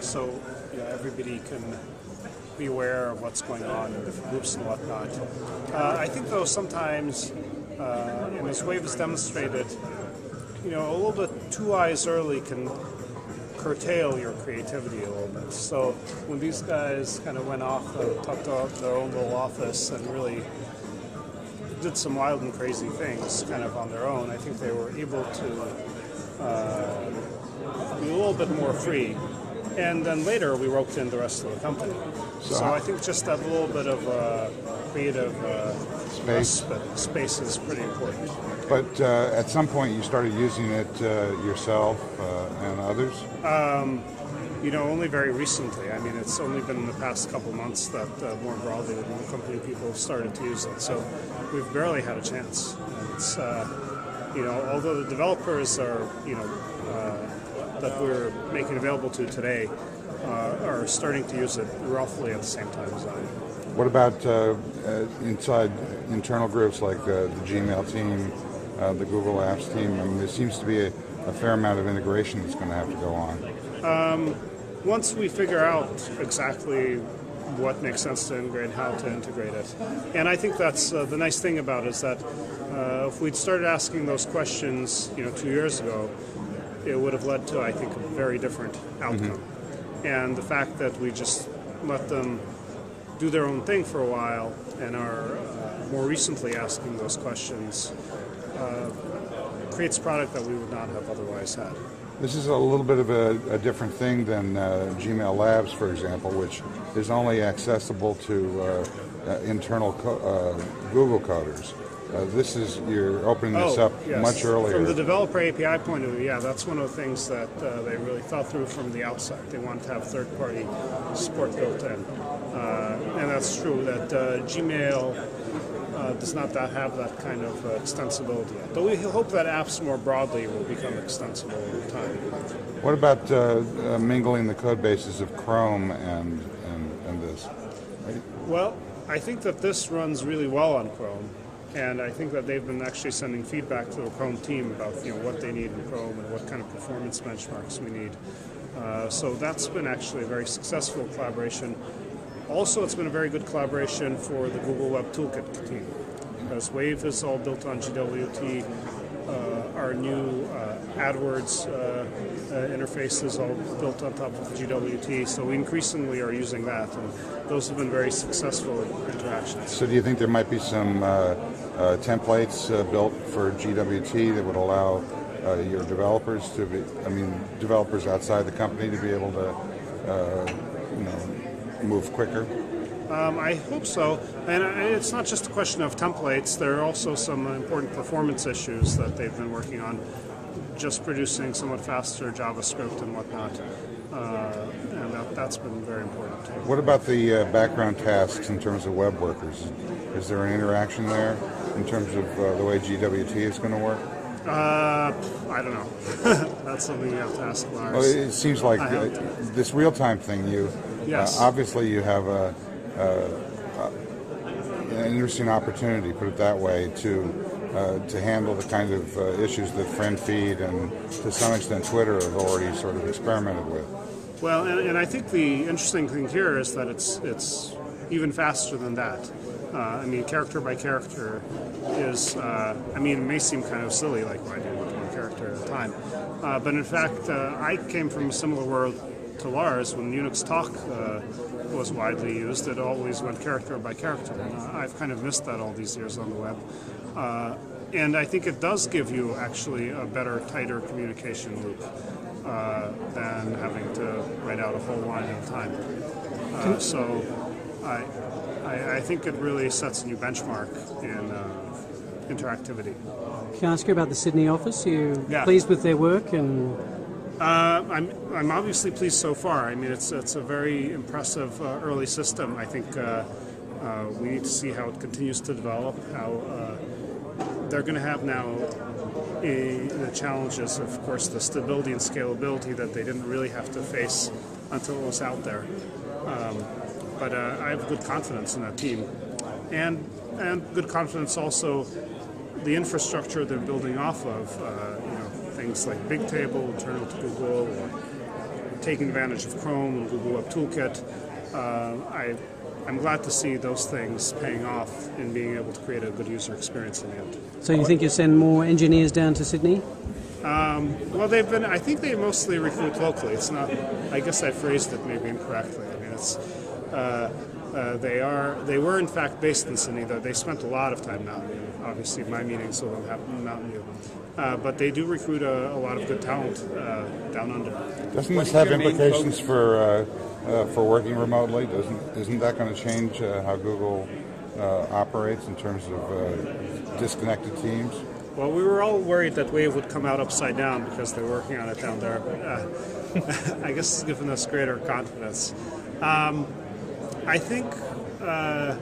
so you know, everybody can be aware of what's going on in different groups and whatnot. Uh, I think, though, sometimes, uh, and as Wave has demonstrated, you know, a little bit two eyes early can curtail your creativity a little bit. So when these guys kind of went off and tucked out their own little office and really did some wild and crazy things kind of on their own, I think they were able to uh, be a little bit more free. And then later we roped in the rest of the company. So, So I think just that little bit of uh, creative uh, Space. respite- space is pretty important. But uh, at some point, you started using it uh, yourself uh, and others. You know, only very recently. I mean, it's only been in the past couple months that uh, more broadly the company people have started to use it. So we've barely had a chance. And it's, uh, you know, although the developers are, you know, uh, that we're making available to today uh, are starting to use it roughly at the same time as I am. What about uh, uh, inside internal groups like uh, the Gmail team, uh, the Google Apps team? I mean, there seems to be a, a fair amount of integration that's going to have to go on. once we figure out exactly what makes sense to integrate, how to integrate it, and I think that's uh, the nice thing about it is that uh, if we'd started asking those questions, you know, two years ago, it would have led to, I think, a very different outcome. And the fact that we just let them do their own thing for a while and are uh, more recently asking those questions uh, creates product that we would not have otherwise had. This is a little bit of a, a different thing than uh, Gmail Labs, for example, which is only accessible to uh, uh, internal co- uh, Google coders. Uh, this is you're opening this up Oh, yes. much earlier. From the developer API point of view, yeah, that's one of the things that uh, they really thought through from the outset. They wanted to have third-party support built in, uh, and that's true. That uh, Gmail uh, does not that have that kind of uh, extensibility yet. But we hope that apps more broadly will become extensible over time. What about uh, uh, mingling the code bases of Chrome and and, and this? Well, I think that this runs really well on Chrome, and I think that they've been actually sending feedback to the Chrome team about you know what they need in Chrome and what kind of performance benchmarks we need. Uh, so that's been actually a very successful collaboration. Also, it's been a very good collaboration for the Google Web Toolkit team, because Wave is all built on GWT. Uh, our new uh, AdWords uh, interface is all built on top of GWT, so we increasingly are using that, and those have been very successful interactions. So do you think there might be some templates built for GWT that would allow uh, your developers to be, I mean, developers outside the company to be able to, uh, you know, move quicker? Um, I hope so. And it's not just a question of templates, there are also some important performance issues that they've been working on, just producing somewhat faster JavaScript and whatnot. Uh, and that, that's been very important too. What about the uh, background tasks in terms of web workers? Is there an interaction there in terms of uh, the way GWT is going to work? Uh, I don't know. that's something you have to ask Lars. Well, it seems like uh, this real-time thing. You Yes. uh, obviously you have a, an interesting opportunity, put it that way, to uh, to handle the kind of uh, issues that FriendFeed and to some extent Twitter have already sort of experimented with. Well, and, and I think the interesting thing here is that it's it's even faster than that. Uh, I mean, character by character is. Uh, I mean, it may seem kind of silly, like why do one character at a time, uh, but in fact, uh, I came from a similar world to Lars when Unix Talk uh, was widely used. It always went character by character, and uh, I've kind of missed that all these years on the web. Uh, and I think it does give you actually a better, tighter communication loop uh, than having to write out a whole line at a time. Uh, so I, I, I think it really sets a new benchmark in uh, interactivity. Can I ask you about the Sydney office? Are you Yeah. pleased with their work? And Uh, I'm, I'm obviously pleased so far. I mean, it's, it's a very impressive uh, early system. I think uh, uh, we need to see how it continues to develop, how uh, they're going to have now a, the challenges, of course, the stability and scalability that they didn't really have to face until it was out there. Um, but I have good confidence in that team, and and good confidence also the infrastructure they're building off of. Things like Bigtable, internal to Google, or taking advantage of Chrome and Google Web Toolkit. Uh, I, I'm glad to see those things paying off in being able to create a good user experience in the end. so you think you send more engineers down to Sydney? Well, they've been. I think they mostly recruit locally. It's not. I guess I phrased it maybe incorrectly. I mean, it's. Uh, uh, they are. They were in fact based in Sydney. Though they spent a lot of time Mountain View. Obviously, my meetings will happen not in Mountain View. Uh, but they do recruit a, a lot of good talent uh, down under. Doesn't this have implications for uh, uh, for working remotely? Doesn't isn't that going to change uh, how Google uh, operates in terms of uh, disconnected teams? Well, we were all worried that Wave would come out upside down because they're working on it down there. But uh, I guess it's given us greater confidence. Um, I think, uh,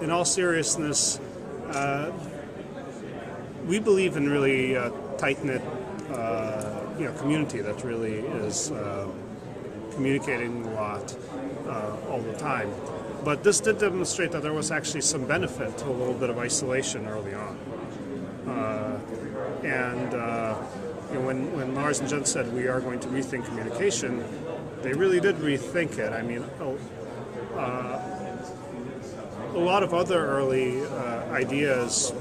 in all seriousness, uh, we believe in really a tight knit, uh, you know, community that really is uh, communicating a lot uh, all the time. But this did demonstrate that there was actually some benefit to a little bit of isolation early on. Uh, and uh, you know, when, when Lars and Jens said we are going to rethink communication, they really did rethink it. I mean, uh, a lot of other early uh, ideas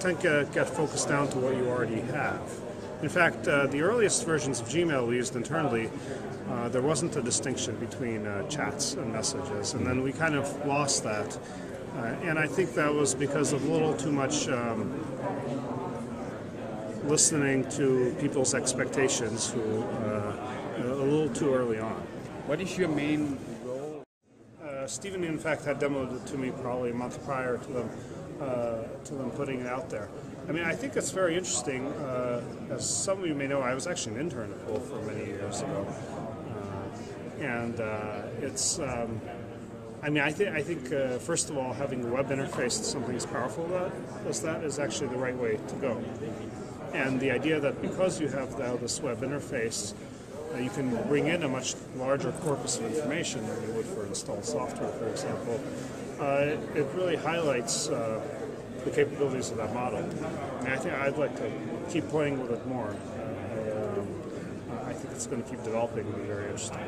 tend to get focused down to what you already have. In fact, uh, the earliest versions of Gmail we used internally, uh, there wasn't a distinction between uh, chats and messages, and then we kind of lost that. Uh, and I think that was because of a little too much um, listening to people's expectations, who uh, a little too early on. What is your main role? Uh, Stephen, in fact, had demoed it to me probably a month prior to them uh, to them putting it out there. I mean, I think it's very interesting. Uh, as some of you may know, I was actually an intern at Wolfram many years ago, uh, and uh, it's. Um, I mean, I, th- I think uh, first of all, having a web interface to something as powerful as that is actually the right way to go. And the idea that because you have now this web interface, uh, you can bring in a much larger corpus of information than you would for installed software, for example. Uh, it really highlights uh, the capabilities of that model. And I think I'd like to keep playing with it more. Uh, um, I think it's going to keep developing and be very interesting.